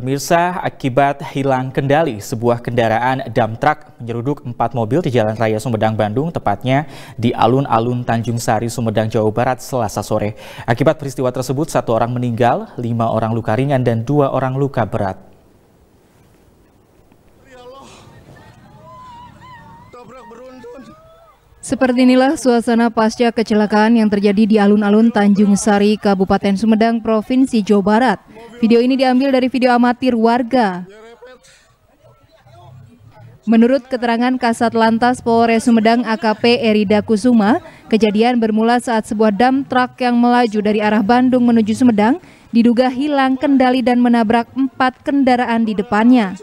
Pemirsa, akibat hilang kendali, sebuah kendaraan dump truck menyeruduk empat mobil di Jalan Raya Sumedang, Bandung, tepatnya di alun-alun Tanjung Sari, Sumedang, Jawa Barat, Selasa sore. Akibat peristiwa tersebut, satu orang meninggal, lima orang luka ringan, dan dua orang luka berat. Seperti inilah suasana pasca kecelakaan yang terjadi di alun-alun Tanjung Sari, Kabupaten Sumedang, Provinsi Jawa Barat. Video ini diambil dari video amatir warga. Menurut keterangan Kasat Lantas Polres Sumedang AKP Erida Kusuma, kejadian bermula saat sebuah dam truk yang melaju dari arah Bandung menuju Sumedang diduga hilang kendali dan menabrak empat kendaraan di depannya.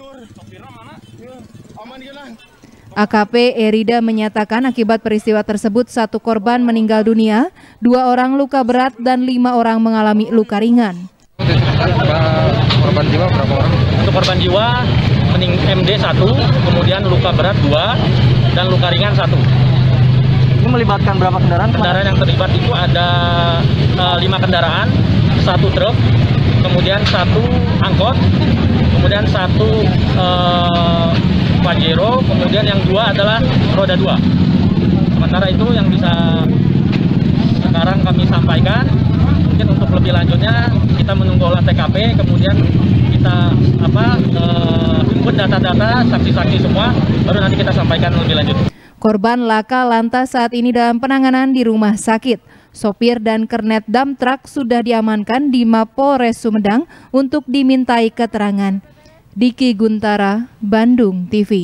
AKP Erida menyatakan akibat peristiwa tersebut satu korban meninggal dunia, dua orang luka berat dan lima orang mengalami luka ringan. Korban jiwa berapa orang? Untuk korban jiwa mening MD satu, kemudian luka berat dua dan luka ringan satu. Ini melibatkan berapa kendaraan? Kendaraan yang terlibat itu ada uh, lima kendaraan, satu truk, kemudian satu angkot, kemudian satu uh, Pajero, kemudian yang dua adalah roda dua. Sementara itu yang bisa sekarang kami sampaikan, mungkin untuk lebih lanjutnya kita menunggu olah TKP, kemudian kita apa uh, data-data saksi-saksi semua, baru nanti kita sampaikan lebih lanjut. Korban laka lantas saat ini dalam penanganan di rumah sakit. Sopir dan kernet dam truk sudah diamankan di Mapolres Sumedang untuk dimintai keterangan. Diki Guntara, Bandung TV.